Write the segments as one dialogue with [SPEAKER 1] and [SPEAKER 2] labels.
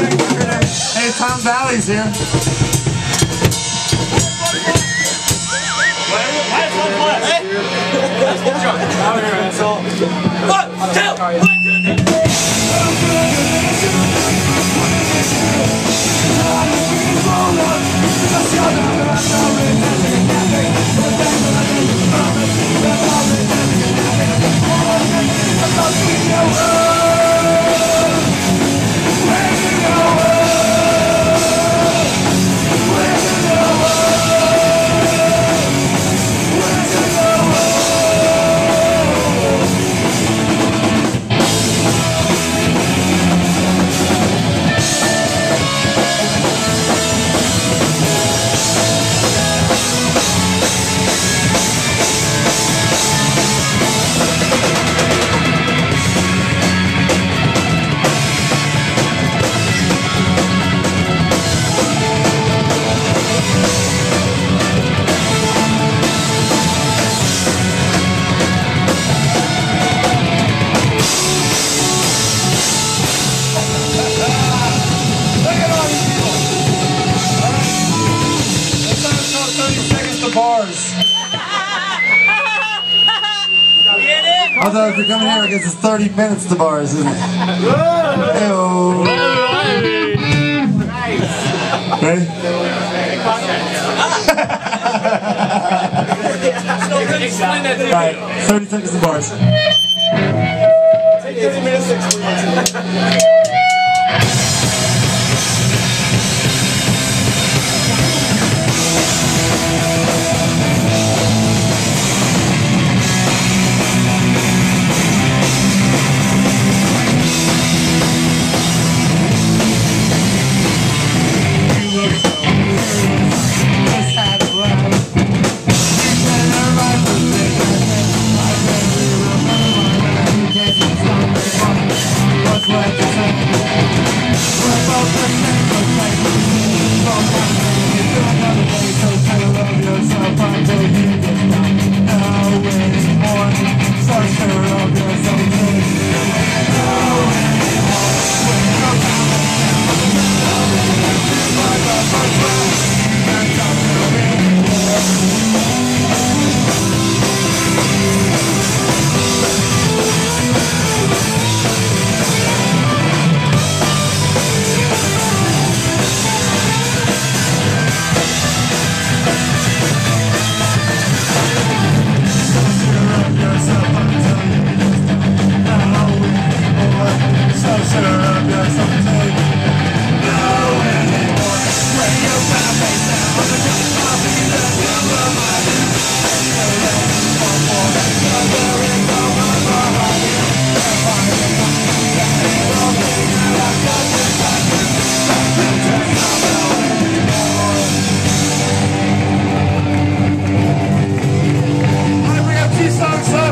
[SPEAKER 1] Hey, Tom Valley's here.
[SPEAKER 2] One, two, one, two, three.
[SPEAKER 1] Seconds bars. Although if you're coming here, I guess it's 30 minutes to bars, isn't it? Ew. Ready?
[SPEAKER 2] Explain that to me.
[SPEAKER 1] Alright, 30 seconds to bars.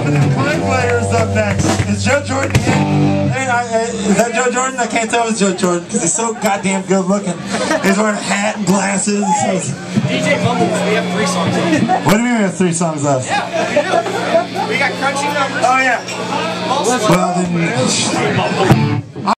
[SPEAKER 1] Songs left and then Clank Players up next. Is Joe Jordan here? Hey, I, I, is that Joe Jordan? I can't tell if it's Joe Jordan because he's so goddamn good looking. He's wearing a hat and glasses.
[SPEAKER 2] DJ Mumbles, we have three songs left.
[SPEAKER 1] What do you mean we have three songs left?
[SPEAKER 2] Yeah, we do. We got crunchy numbers.
[SPEAKER 1] Oh yeah. Well then.